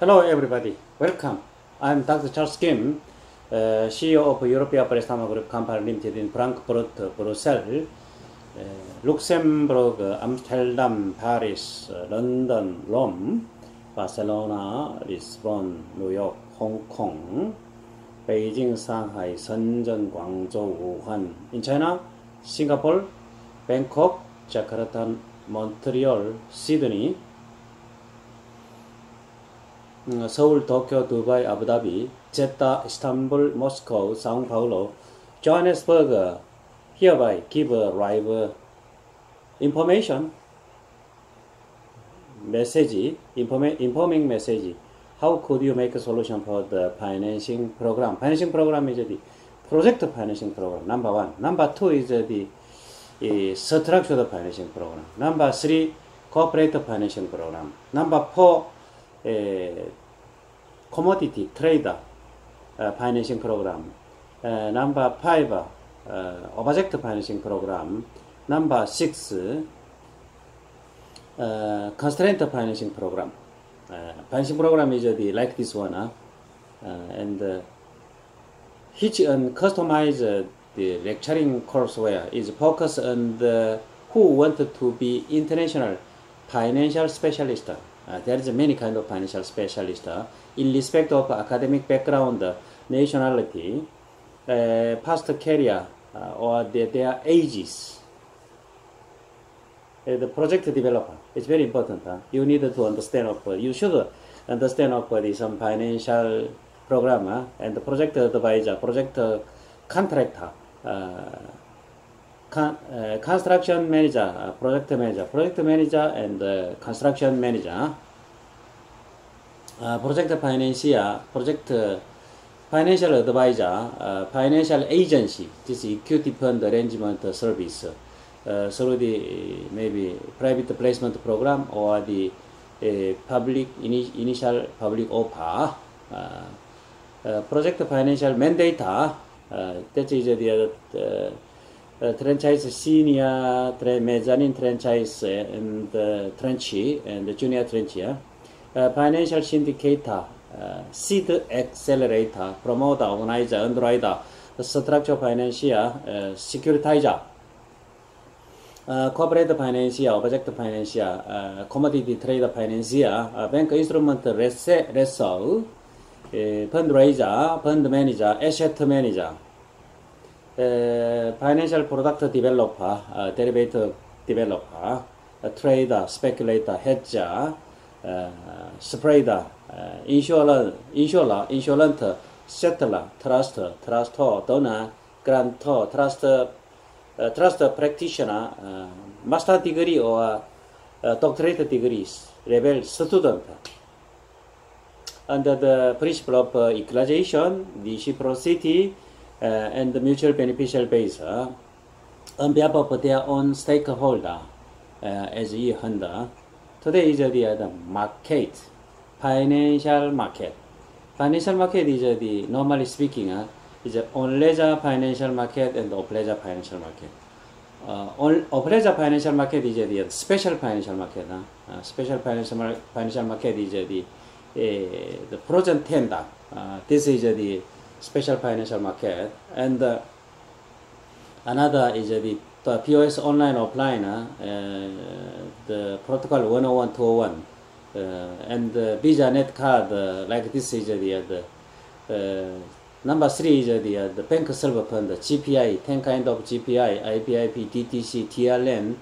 Hello, everybody. Welcome. I'm Dr. Charles Kim, uh, CEO of European Prestamo Group Company Limited in Frankfurt, Brussels, uh, Luxembourg, Amsterdam, Paris, uh, London, Rome, Barcelona, Lisbon, New York, Hong Kong, Beijing, Shanghai, Shenzhen, Guangzhou, Wuhan. In China, Singapore, Bangkok, Jakarta, Montreal, Sydney, 음, 서울, 도쿄, 두바이, 아부다비, 제타, 이스탄불, 모스코, 사우파울로, Johannesburg, hereby give a live information, message, informa- informing message. How could you make a solution for the financing program? Financing program is the project financing program, number one. Number two is the uh, structured financing program. Number three, corporate financing program. Number four, uh, commodity trader financing program. Number five, object financing program. Number six, constraint financing program. Financing program is the like this one, and each and customize uh, the lecturing courseware is focused on the who wanted to be international financial specialist. Uh, there is many kind of financial specialist uh, in respect of academic background, uh, nationality, past career, or their, their ages. The project developer is very important. You need to understand of you should understand of the some financial program huh? and the project advisor, project contractor, uh, con- uh, construction manager, uh, project manager, project manager, and uh, construction manager. Uh, project financier, project financial advisor, financial agency, this equity fund arrangement service through the maybe private placement program or the public ini- initial public offer. Project financial mandator, uh, that is the uh, uh, franchise senior, tra- mezzanine franchise, uh, and uh, and junior trenchy. Uh, uh, financial syndicator, uh, seed accelerator, promoter, organizer, underwriter, structure financier, uh, securitizer, uh, corporate financier, object financier, uh, commodity trader financier, uh, bank instrument lessor, uh, fundraiser, fund manager, asset manager, financial product developer, uh, 디벨로퍼, developer, 스페큘레이터, trader, speculator, hedger, 인슈얼러, spreader, 세틀러, insurer, insurer, insurer, settler, trust, trustor, donor, grantor, trust, trust practitioner, master degree or doctorate degrees, level student. Under the principle of equalization, the reciprocity, and the mutual beneficial base, uh, on behalf of their own stakeholder, uh, as E. Honda, today is uh, the, uh, the market, financial market. Financial market is uh, the, normally speaking, uh, is uh, on leisure financial market and off leisure financial market. Uh, on off leisure financial market is uh, the special financial market. Uh, uh, special financial, mar- financial market is uh, the uh, the frozen tender. Uh, this is uh, the special financial market, and uh, another is uh, the, the POS online offline. Uh, uh, the protocol 101 201, uh, and uh, Visa net card uh, like this is uh, the, uh, the uh, number three is uh, the uh, the bank server fund, GPI, 10 kind of GPI, IPIP, DTC, TLN,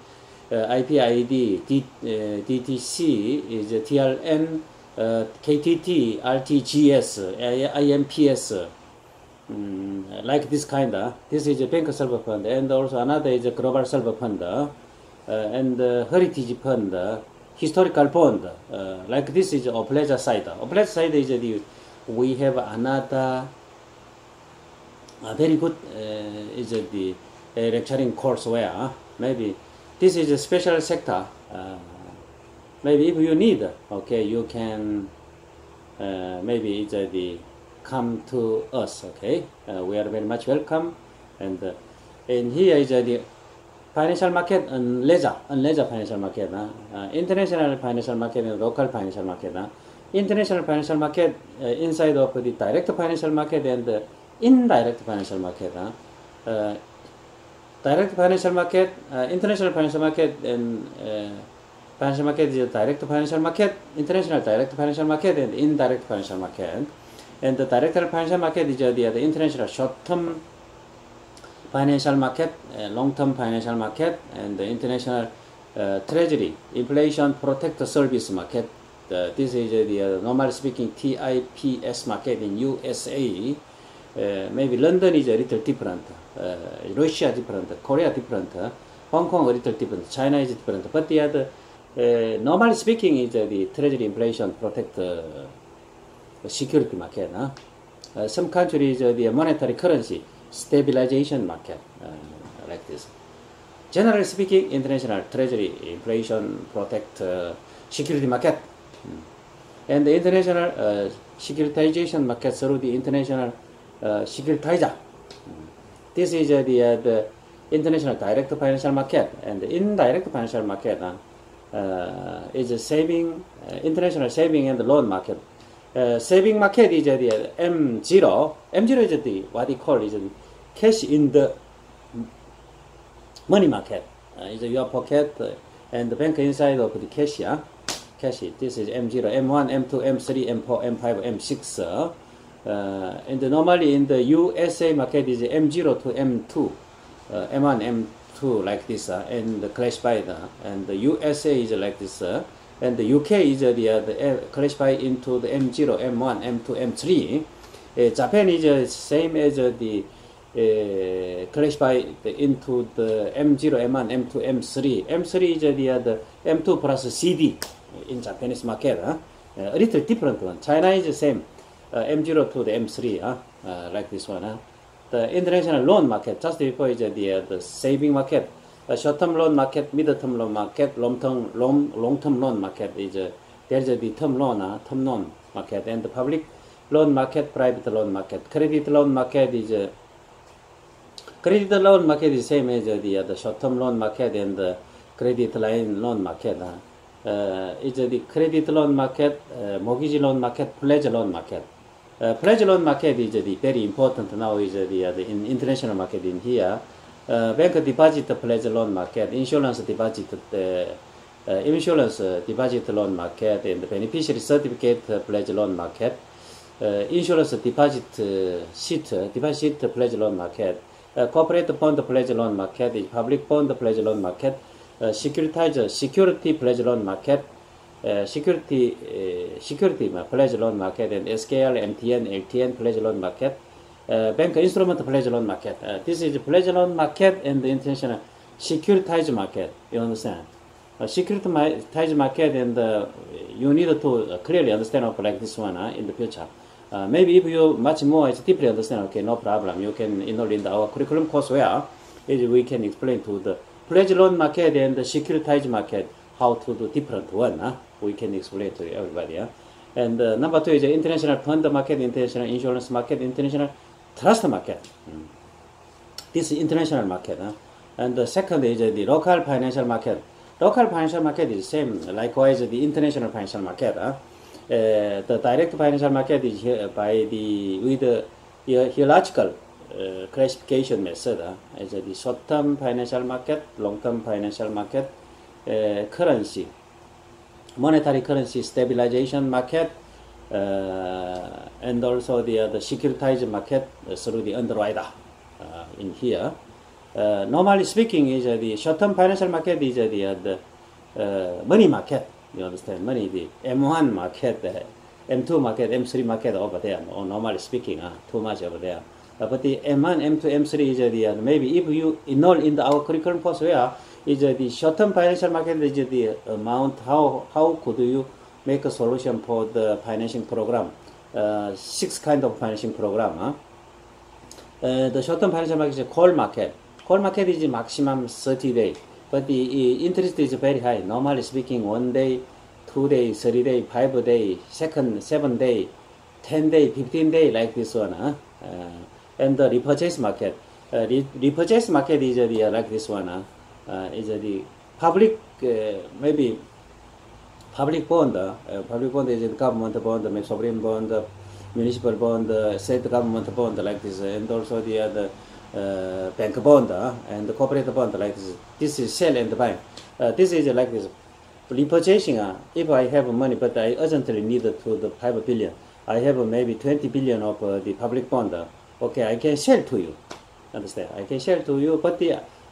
uh, IPID, D, uh, DTC is uh, TLN, uh, KTT, RTGS, uh, IMPS, mm, like this kind. This is a bank server fund, and also another is a global server fund, uh, and uh, heritage fund, uh, historical fund. Like this is a pleasure side. A pleasure side is the we have another very good is the lecturing course where maybe this is a special sector. Maybe if you need, okay, you can maybe it's the come to us. Okay, uh, we are very much welcome, and uh, and here is uh, the financial market and leisure, and leisure financial market, international financial market and local financial market. International financial market inside of the direct financial market and the indirect financial market. Direct financial market, international financial market, and financial market is direct financial market, international direct financial market, and indirect financial market. And the direct financial market is uh, the, the international short-term financial market, uh, long-term financial market, and the international uh, treasury, inflation protect service market. Uh, this is uh, the uh, normally speaking TIPS market in USA. Maybe London is a little different, Russia different, Korea different, Hong Kong a little different, China is different. But the other, normally speaking, is the treasury inflation protect uh, security market. Uh, some countries uh, the monetary currency stabilization market like this. Generally speaking, international treasury inflation protect security market. Mm. And the international securitization market through the international securitizer. Mm. This is uh, the, uh, the international direct financial market and indirect financial market uh, is a saving, uh, international saving and loan market. Saving market is the M0. M0 is the, what they call is the cash in the money market. Uh, is your pocket uh, and the bank inside of the cash, yeah? Cash. This is M0, M1, M2, M3, M4, M5, M6. Uh, and normally in the USA market is M0 to M2, uh, M1, M2 like this, uh, and classified. Uh, and the USA is like this. Uh, and the UK is uh, the, uh, the classified into the M0, M1, M2, M3. Uh, Japan is uh, same as the uh, classified into the M0, M1, M2, M3. M3 is the, the M2 plus CD in Japanese market. Huh? Uh, a little different one. China is the same, uh, M0 to the M3, huh? uh, like this one. Huh? The international loan market, just before is the, the saving market. Uh, short-term loan market, middle-term loan market, long-term long, long-term loan market is uh, there's uh, the term loan, uh, term loan market, and the public loan market, private loan market. Credit loan market is uh, credit loan market is same as uh, the uh, the short-term loan market and the credit line loan market. Uh, uh, is uh, the credit loan market, uh, mortgage loan market, pledge loan market. Uh, pledge loan market is uh, the very important now is uh, the, uh, the in international market in here. Uh, bank deposit pledge loan market, insurance deposit uh, uh, insurance deposit loan market, and beneficiary certificate pledge loan market, uh, insurance deposit uh, sheet deposit pledge loan market, corporate bond pledge loan market, public bond pledge loan market, securitizer security pledge loan market, security security pledge loan market, and SKL, MTN, LTN pledge loan market. Uh, bank instrument pledge loan market. Uh, this is pledge loan market and the international securitized market. You understand? Uh, securitized market and uh, you need to clearly understand like this one in the future. Uh, maybe if you much more deeply understand, okay, no problem. You can enroll in our curriculum course where we can explain to the pledge loan market and the securitized market how to do different one. Uh, we can explain to everybody. Uh. And uh, number two is international fund market, international insurance market, international trust market. Mm. This is international market. Huh? And the second is uh, the local financial market. Local financial market is same, likewise the international financial market. Huh? Uh, the direct financial market is here by the with the hierarchical uh, classification method uh, as the short-term financial market, long-term financial market, uh, currency, monetary currency stabilization market, uh, and also the, uh, the securitized market uh, through the underwriter uh, in here. Uh, normally speaking, is uh, the short-term financial market is uh, the, uh, the uh, money market. You understand? Money, the M1 market, the M2 market, M3 market over there. Or normally speaking, uh, too much over there. Uh, but the M1, M2, M3 is uh, the uh, maybe if you enroll in the, our curriculum course is uh, the short-term financial market is uh, the amount how how could you make a solution for the financing program. Uh, six kind of financing program. Huh? Uh, the short-term financial market is a call market. Call market is maximum 30 day, but the interest is very high. Normally speaking, one day, two day, three day, five day, second, seven day, 10 day, 15 day, like this one. Huh? Uh, and the repurchase market. Uh, re- repurchase market is uh, like this one. Uh, is uh, the public, uh, maybe public bond. Uh, public bond is government bond, the sovereign bond, municipal bond, state government bond like this, and also the other uh, bank bond uh, and the corporate bond like this. This is sell and buy. Uh, this is like this. Repurchasing, uh, if I have money, but I urgently need to the 5 billion, I have maybe 20 billion of uh, the public bond. Uh, okay, I can sell to you. Understand? I can sell to you, but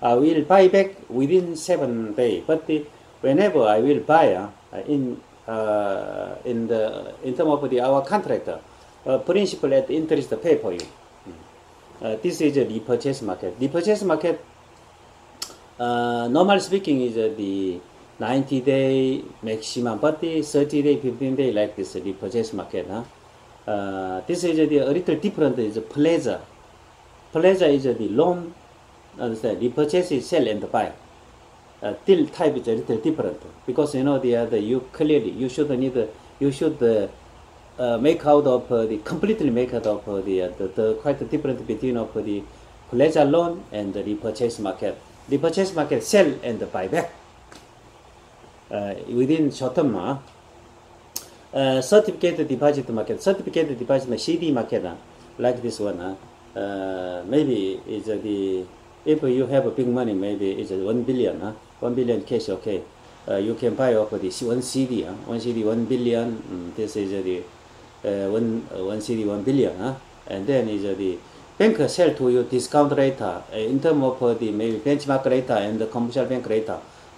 I will buy back within seven days. But the, whenever I will buy uh, in uh, in the in terms of the our contract, uh, principal at interest pay for you. Uh, this is a repurchase market. Repurchase market, uh, normally speaking, is uh, the 90 day maximum, but the 30 day, 15 day like this repurchase market. Huh? Uh, this is the a little different is pleasure. Pleasure is the loan, understand? Repurchase is sell and buy. Uh, deal type is a little different because you know the other you clearly you should need you should uh, uh, make out of uh, the completely make out of uh, the, the the quite different between of the pleasure loan and the repurchase market. Repurchase market sell and buy back within short term. Uh, certificate deposit market, certificate deposit CD market, like this one. Maybe is the if you have a big money, maybe it's one billion. Uh, one billion cash, okay. Uh, you can buy off the one CD, uh, one CD, one billion. Mm, this is the uh, one uh, one CD, one billion. Uh, and then is the bank sell to you discount rate uh, in terms of uh, the maybe benchmark rate and the commercial bank rate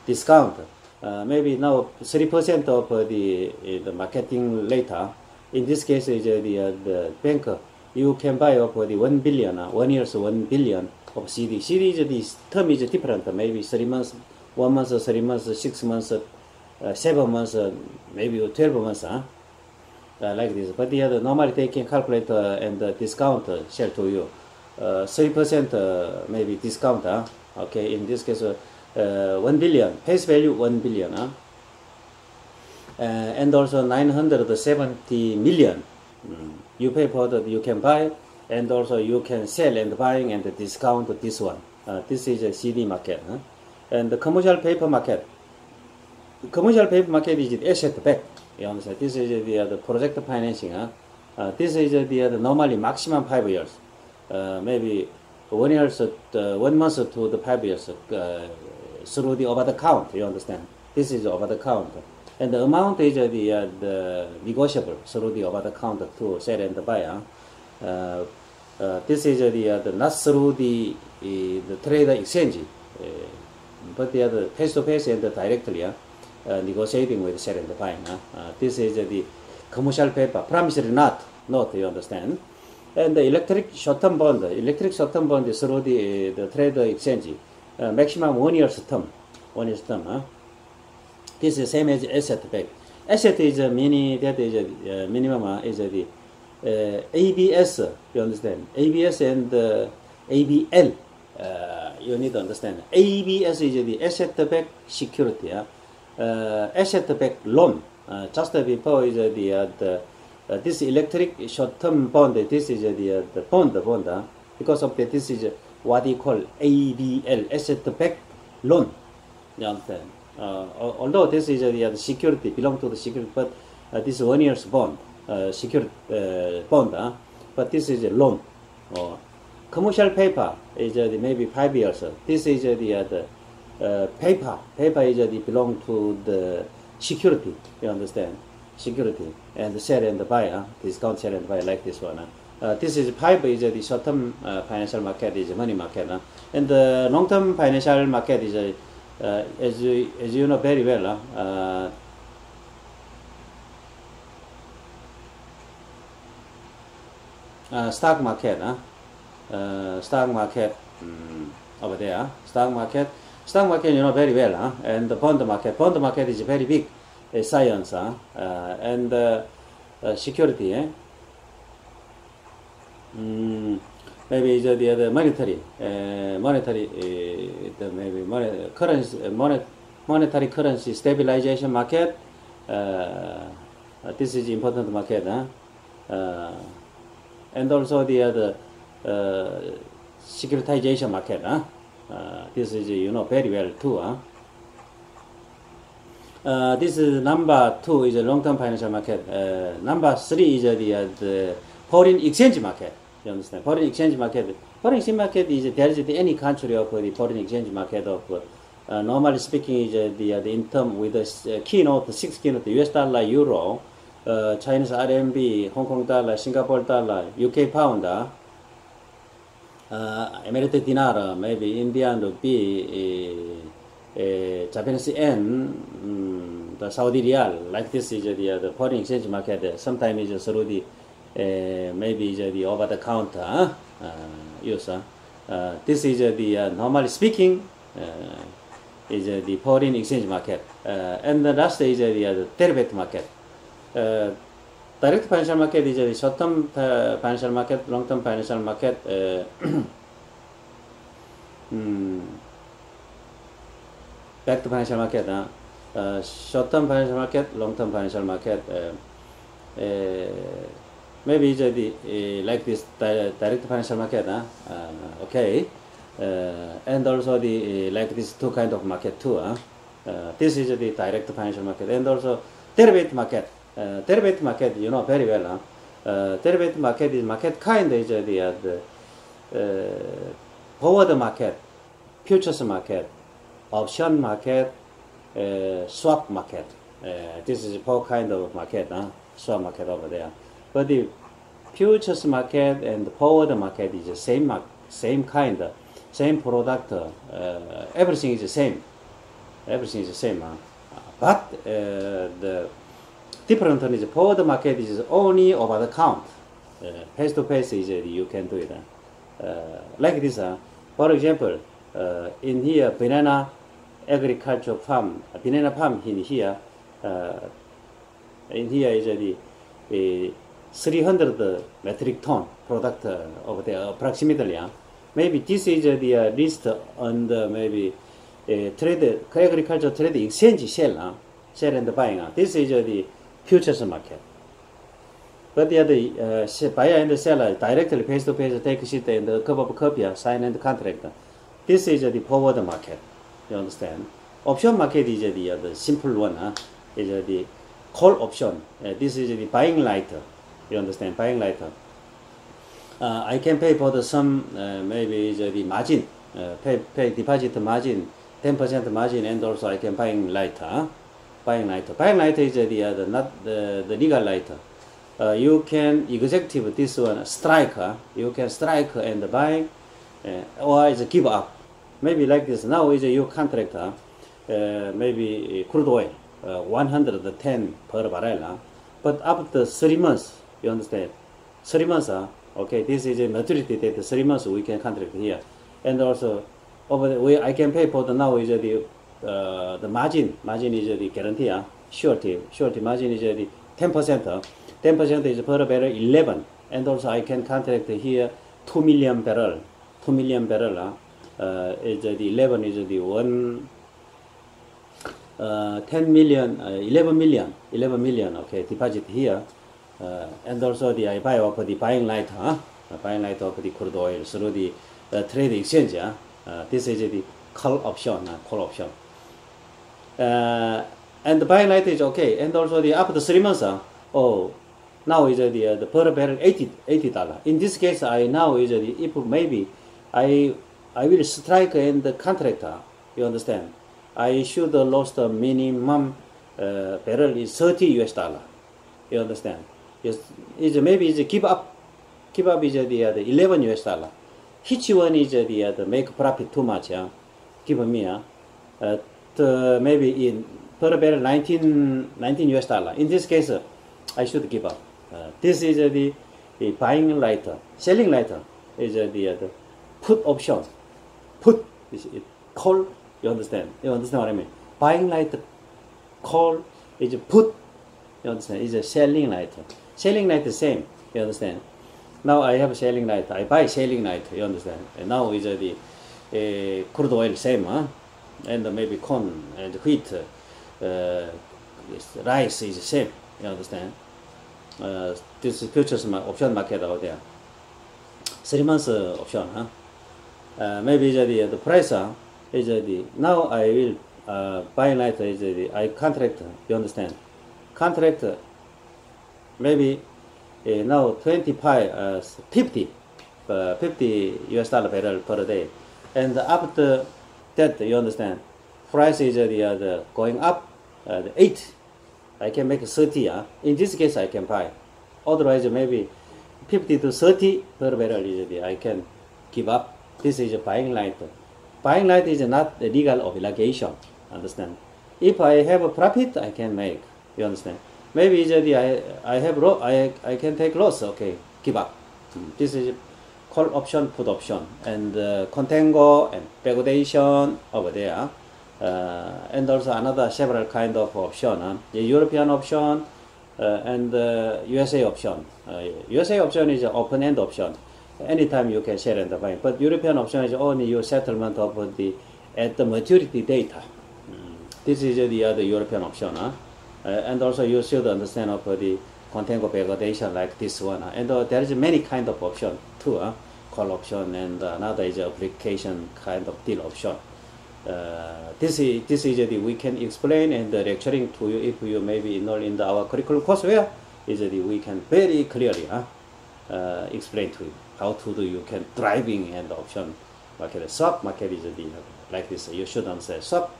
discount. Maybe now 3% of uh, the, the marketing later. In this case, is the, the bank, you can buy uh, the 1 billion, uh, one year's 1 billion of CD. CD is the term is different, maybe 3 months, 1 month, 3 months, 6 months, uh, 7 months, uh, maybe 12 months, huh? uh, like this. But the other, normally they can calculate uh, and uh, discount uh, share to you. Uh, 3% uh, maybe discount, huh? okay, in this case, uh, uh, 1 billion, face value 1 billion, huh? uh, and also 970 million. Mm. You pay for that, you can buy, and also you can sell and buying and discount this one. Uh, this is a CD market. Huh? And the commercial paper market. Commercial paper market is asset back. You understand? This is the, uh, the project financing. Huh? Uh, this is the, uh, the normally maximum five years. Uh, maybe one year, uh, one month to the five years uh, through the over the count. You understand? This is over the count, and the amount is uh, the, uh, the negotiable through the over the count to sell and buy. Huh? Uh, uh, this is the uh, the not through the uh, the trade exchange uh, but the other face to face and directly uh, negotiating with seller and the buying uh, uh, this is uh, the commercial paper promissory note note you understand. And the electric short term bond electric short term bond is through the e, the trade exchange uh, maximum one year term one year term huh? this is same as asset back. Asset is a mini that is a uh, minimum uh, is a uh, the ABS, you understand? ABS and uh, ABL, uh, you need to understand. ABS is the asset backed security, uh, uh, asset backed loan. Uh, just before is uh, the, uh, the uh, this electric short-term bond. This is uh, the uh, the bond bond uh, because of that. This is uh, what you call ABL, asset backed loan. You understand? Uh, although this is uh, the, uh, the security belong to the security, but uh, this is one year's bond, uh, uh, bond. Uh, but this is a loan. Or commercial paper is uh, maybe five years. This is uh, the uh, the uh, paper. Paper is the belong to the security. You understand? Security and the sell and the buy. Uh, discount sell and buy like this one. Uh. Uh, this is pipe is the short-term financial market is money market, uh, and the long-term financial market is as you, as you know very well. Uh, stock market, uh, uh, stock market um, over there, stock market, stock market you know very well, uh, and the bond market, bond market is very big. Uh, science, uh, uh, and uh, uh, security, eh? Mm, maybe the, the other monetary, uh, monetary, uh, the maybe money, currency, uh, monet, monetary currency stabilization market. Uh, this is important market, huh? Uh, and also the other uh, securitization market. Huh? Uh, this is you know very well too. Huh? Uh, this is number two is a long-term financial market. Uh, number three is uh, the, uh, the foreign exchange market. You understand? Foreign exchange market. Foreign exchange market is there is any country of the foreign exchange market of uh, normally speaking is uh, the the in term with the keynote six keynote US dollar euro, uh, Chinese RMB, Hong Kong dollar, Singapore dollar, UK pound. Uh, Emirates dinar, maybe Indian rupee, uh, uh, Japanese yen, um, the Saudi riyal, like this is the, uh, the foreign exchange market. Sometimes is through the uh, maybe is the over the counter uh, use. Uh, this is the uh, normally speaking uh, is the foreign exchange market, uh, and the last is the, uh, the derivative market. Direct financial market is a short-term uh, financial market, long-term financial market. Mm, back to financial market. Uh, uh, short-term financial market, long-term financial market. Uh, uh, maybe the, uh, like this direct financial market. Uh, uh, okay. And also the like this two kind of market too. Uh. Uh, this is the direct financial market and also derivative market. Uh, derivative market, you know very well. Huh? Uh, market is market kind is uh, the, uh, the forward market, futures market, option market, uh, swap market. Uh, this is four kind of market, huh? swap market over there. But the futures market and forward market is the same same kind, same product. Uh, everything is the same. Everything is the same. Huh? But uh, the different is forward market is only over the count. Face to face is uh, you can do it. Uh, like this. Uh, for example, uh, in here banana agriculture farm, banana farm in here. Uh, in here is uh, the uh, 300 metric ton product uh, over there approximately. Uh. Maybe this is uh, the uh, list on the maybe uh, trade agriculture trade exchange sell, uh, sell and buying. Uh. This is uh, the futures market. But the other uh, buyer and the seller directly face to face take sheet and the cup of coffee, uh, sign and contract. This is uh, the forward market. You understand? Option market is uh, the, uh, the simple one. Uh, is uh, the call option. Uh, this is the buying lighter. You understand? Buying lighter. Uh, I can pay for the sum, uh, maybe is uh, the margin, uh, pay pay deposit margin, ten percent margin, and also I can buying lighter. Huh? Buying lighter. Buying lighter is uh, the, uh, the not the, the legal lighter. Uh, you can executive this one strike. Huh? You can strike and buy, uh, or is give up. Maybe like this. Now is your contract. Uh, maybe crude oil, uh, 110 per barrel. But after three months, you understand? Three months. Okay, this is a maturity date. Three months we can contract here, and also over the way I can pay for the now is the uh, the margin. Margin is the guarantee. Uh, surety. Surety margin is the ten percent. Ten percent is per barrel eleven, and also I can contract here two million barrel. Two million barrel. Uh, uh, is the eleven is the one. Uh, 10 million, uh, 11 million, 11 million, okay, deposit here. Uh, and also the I buy of the buying light, huh? Uh, buying light of the crude oil through the uh, trade exchange. Uh, uh, this is the call option, uh, call option. Uh, and the buying light is okay. And also the after three months, uh, oh, now is uh, the uh, the per barrel 80 80 dollar. In this case, I now is uh, the if maybe I I will strike in the contract. Uh, you understand? I should lost the minimum uh, barrel is 30 US dollar. You understand? Yes, is maybe is give up, give up is the, uh, the 11 US dollar. Which one is the, uh, the make profit too much? Uh, give me uh, uh, maybe in per barrel 19, 19 US dollar. In this case, uh, I should give up. Uh, this is the, the buying lighter, selling lighter is the, uh, the put option. Put is it call. You understand? You understand what I mean? Buying lighter, call is put. You understand? Is a selling lighter. Selling light the same. You understand? Now I have a selling light. I buy selling light. You understand? And now is the uh, crude oil same, huh? And uh, maybe corn and wheat, uh, rice is same. You understand? Uh, this is futures option market out there. Three months uh, option, huh? Uh, maybe the, the the price uh, is uh, the now I will uh, buying light is the I contract. You understand? Contract maybe uh, now 25, uh, 50, uh, 50 US dollar barrel per day, and after that you understand, price is uh, the, uh, the going up, uh, the eight. I can make 30. Uh. In this case, I can buy. Otherwise, maybe 50 to 30 per barrel is the I can give up. This is a buying light. Buying light is not a legal obligation. Understand? If I have a profit, I can make. You understand? Maybe the I I have I I can take loss. Okay, give up. This is call option, put option, and uh, contango and backwardation over there. Uh, and also another several kind of option. Uh, the European option uh, and uh, USA option. USA option is an open-end option. Anytime you can sell and buy. But European option is only your settlement of the at the maturity data. This is the other European option. And also you should understand of the contango backwardation like this one. huh? And uh, there is many kind of option too. Huh? Call option and another is application kind of deal option. Uh, this is this is the we can explain and the lecturing to you if you maybe enroll in the, our curriculum course where is the we can very clearly huh? uh, explain to you how to do you can driving and option market swap market is the like this you should understand swap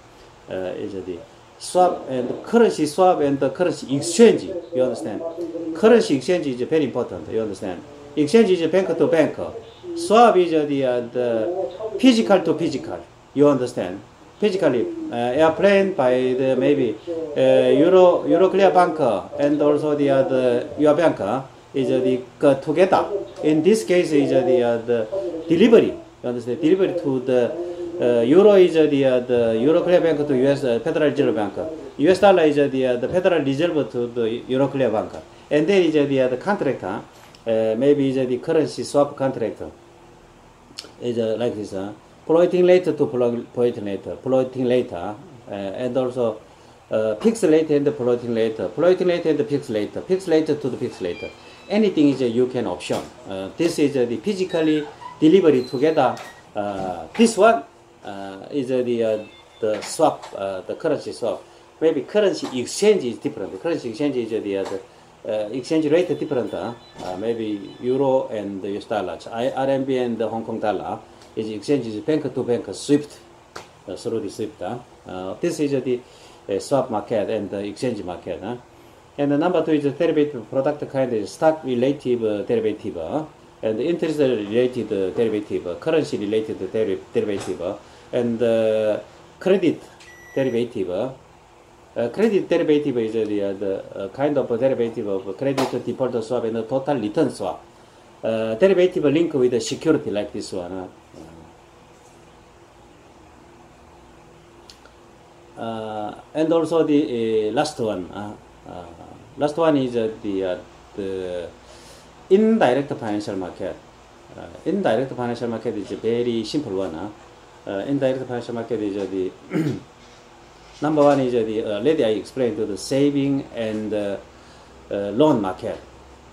uh, is the swap and currency swap and the currency exchange you understand? Currency exchange is very important you understand? Exchange is bank to bank. Swap is the, uh, the physical to physical you understand? Physically uh, airplane by the maybe uh, euro euroclear bank and also the other your bank is the uh, together. In this case is the, uh, the delivery you understand? Delivery to the uh, euro is uh, the uh, the Euroclear Bank to US uh, Federal Reserve Bank. US dollar is uh, the uh, the Federal Reserve to the Euroclear Bank. And then is uh, the uh, the contract. Uh, maybe is uh, the currency swap contract. Is uh, like this. Uh, floating rate to flo- floating rate, floating rate, uh, and also uh, fixed rate and floating rate, floating rate and fixed rate, fixed rate to the fixed rate. Anything is uh, you can option. Uh, this is uh, the physically delivery together. Uh, this one uh, is uh, the uh, the swap, uh, the currency swap. Maybe currency exchange is different. Currency exchange is the, exchange rate different. Maybe euro and US dollars. I, RMB and the Hong Kong dollar is exchange is bank to bank SWIFT through the SWIFT. This is the swap market and the exchange market. And the number two is the derivative product kind is stock relative uh, derivative uh, and interest related uh, derivative, currency related deri- derivative, and uh, credit derivative. Uh, credit derivative is the, uh, the uh, kind of derivative of credit default swap and total return swap. Uh, derivative link with the security like this one. And also the last one. Last one is the the indirect financial market. Indirect financial market is a very simple one. Uh. Indirect financial market is the number one is the uh, already I explained to the saving and uh, uh, loan market.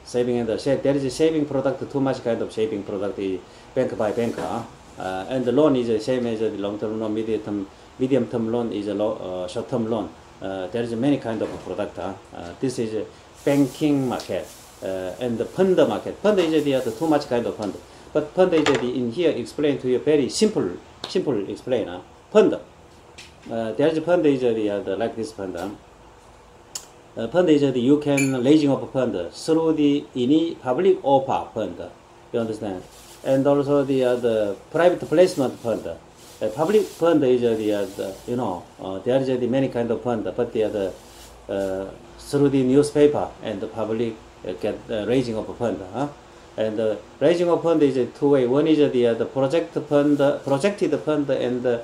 Saving and the sa- there is a saving product, too much kind of saving product, is bank by bank. Uh, uh, and the loan is the same as the long-term loan, medium-term, medium-term loan is a lo- uh, short-term loan. There is many kind of product. Uh, this is a banking market and the fund market. Fund is the other too much kind of fund. But is in here explain to you very simple, simple explain. Uh, fund. Uh, there is a fund is the, uh, like this fund. Uh, uh, is you can raising of fund through the any public offer fund. You understand? And also the uh, the private placement fund. Uh, public fund is the, uh, the you know uh, there is the many kind of fund, but the other uh, through the newspaper and the public uh, get uh, raising of fund. Huh? And uh, raising of fund is two way. One is uh, the uh, the project fund, projected fund, and uh,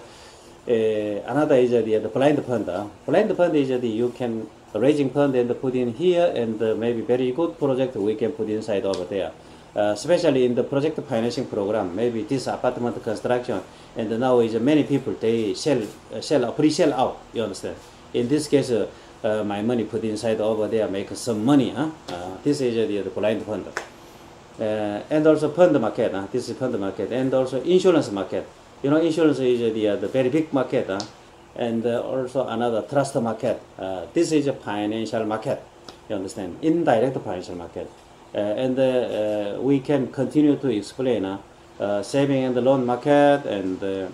another is the, the blind fund. Blind fund is the you can raising fund and put in here, and maybe very good project we can put inside over there. Uh, especially in the project financing program, maybe this apartment construction, and now is many people they sell, sell, pre-sell out. You understand? In this case, uh, uh, my money put inside over there make some money. Huh? Uh, this is the, the blind fund. Uh, and also fund market. Uh, this is fund market, and also insurance market. You know, insurance is uh, the, uh, the very big market. Uh, and uh, also another trust market. Uh, this is a financial market. You understand? Indirect financial market, uh, and uh, uh, we can continue to explain uh, saving and loan market and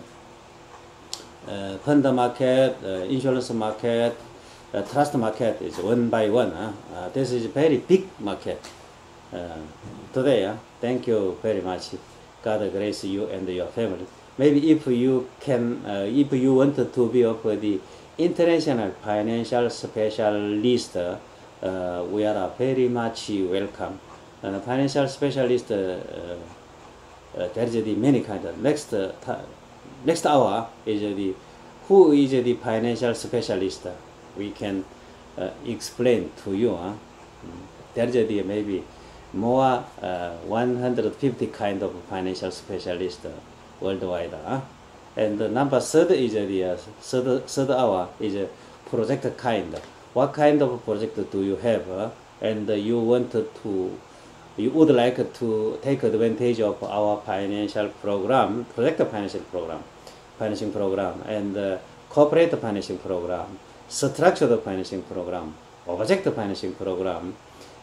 fund market, insurance market, trust market is one by one. this is a very big market today. thank you very much. God bless you and your family maybe if you can, uh, if you want to be of the international financial specialist, uh, we are very much welcome. Uh, financial specialist, uh, uh, there is the many kind of next uh, next hour is the who is the financial specialist. We can explain to you. There is the maybe more 150 kind of financial specialist worldwide. Uh. And the number third is the uh, third, third hour is a project kind. What kind of project do you have? Uh, and you want to, you would like to take advantage of our financial program, project financial program, financing program, and uh, corporate financing program, structured financing program, object financing program,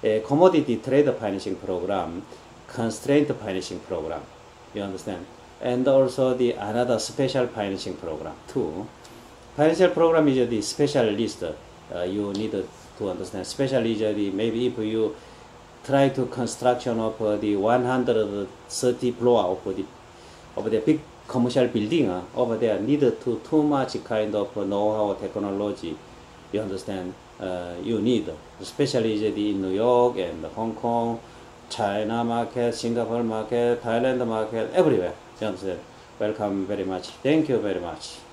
a commodity trade financing program, constraint financing program. You understand? and also the another special financing program too. Financial program is the special list uh, you need to understand. Special is the maybe if you try to construction of uh, the 130 floor of the of the big commercial building uh, over there need to too much kind of know-how technology. You understand? Uh, you need, especially in New York and Hong Kong, China market, Singapore market, Thailand market, everywhere. Johnson, welcome very much. Thank you very much.